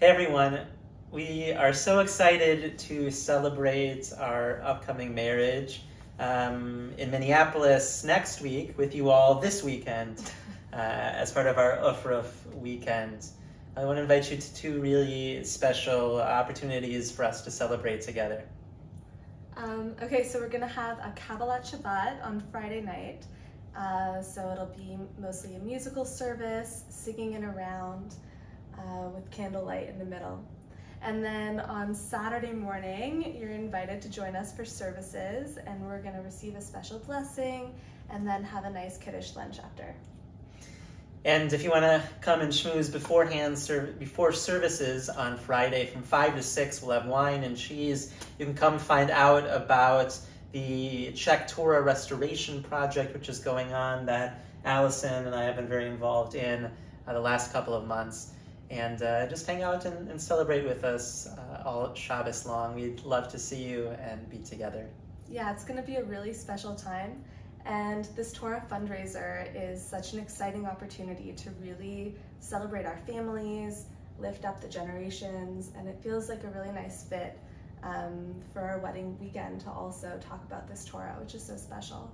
Hey everyone, we are so excited to celebrate our upcoming marriage um, in Minneapolis next week with you all this weekend uh, as part of our Ufruf weekend. I want to invite you to two really special opportunities for us to celebrate together. Um, okay, so we're gonna have a Kabbalat Shabbat on Friday night. Uh, so it'll be mostly a musical service, singing in a round uh, with candlelight in the middle. And then on Saturday morning, you're invited to join us for services, and we're going to receive a special blessing and then have a nice Kiddush lunch after. And if you want to come and schmooze beforehand, serv- before services on Friday from 5 to 6, we'll have wine and cheese. You can come find out about the Czech Torah Restoration Project, which is going on, that Allison and I have been very involved in uh, the last couple of months and uh, just hang out and, and celebrate with us uh, all Shabbos long. We'd love to see you and be together. Yeah, it's going to be a really special time. And this Torah fundraiser is such an exciting opportunity to really celebrate our families, lift up the generations, and it feels like a really nice fit um, for our wedding weekend to also talk about this Torah, which is so special.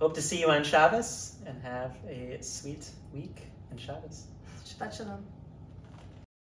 Hope to see you on Shabbos and have a sweet week in Shabbos. Shabbat Shalom.